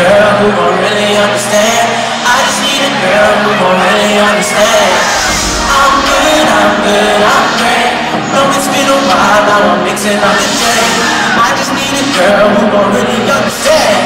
girl who won't really understand. I just need a girl who won't really understand. I'm good, I'm good, I'm great. No, it's been a while, now I'm mixing up the day. I just need a girl who won't really understand.